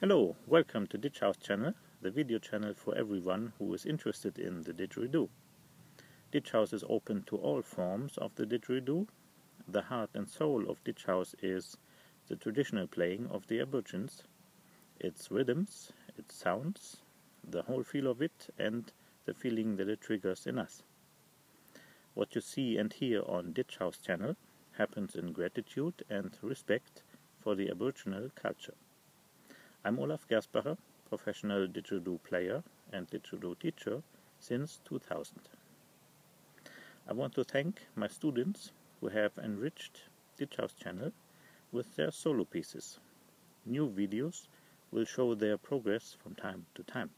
Hello, welcome to Didgehouse channel, the video channel for everyone who is interested in the didgeridoo. Didge is open to all forms of the didgeridoo. The heart and soul of Didgehouse is the traditional playing of the Aborigines, its rhythms, its sounds, the whole feel of it and the feeling that it triggers in us. What you see and hear on Didgehouse channel happens in gratitude and respect for the Aboriginal culture. I'm Olaf Gersbacher, professional didgeridoo player and didgeridoo teacher since 2000. I want to thank my students who have enriched Didge channel with their solo pieces. New videos will show their progress from time to time.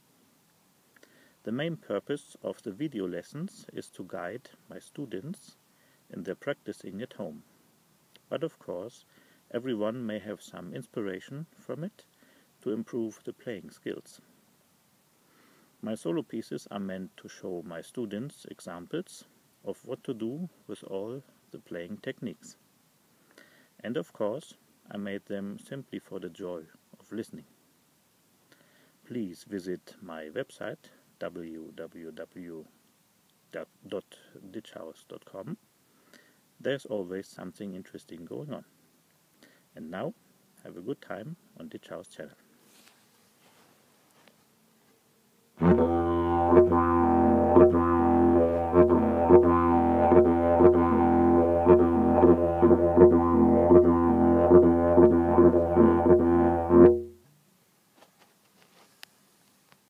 The main purpose of the video lessons is to guide my students in their practicing at home. But of course, everyone may have some inspiration from it to improve the playing skills. My solo pieces are meant to show my students examples of what to do with all the playing techniques. And of course, I made them simply for the joy of listening. Please visit my website www.didgehouse.com. There's always something interesting going on. And now, have a good time on Didgehouse channel.